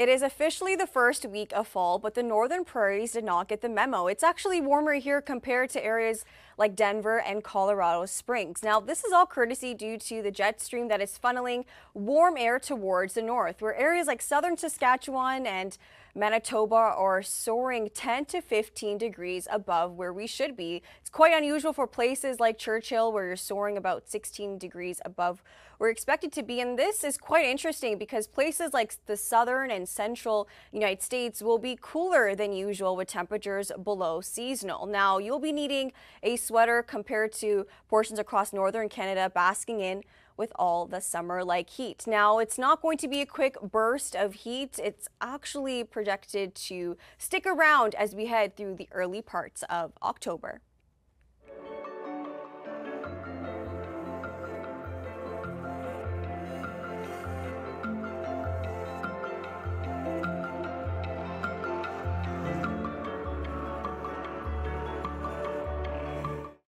It is officially the first week of fall, but the northern prairies did not get the memo. It's actually warmer here compared to areas like Denver and Colorado Springs. Now, this is all courtesy due to the jet stream that is funneling warm air towards the north, where areas like southern Saskatchewan and Manitoba are soaring 10 to 15 degrees above where we should be. It's quite unusual for places like Churchill where you're soaring about 16 degrees above where we're expected to be. And this is quite interesting because places like the southern and central United States will be cooler than usual with temperatures below seasonal. Now, you'll be needing a sweater compared to portions across northern Canada basking in with all the summer like heat. Now, it's not going to be a quick burst of heat. It's actually projected to stick around as we head through the early parts of October.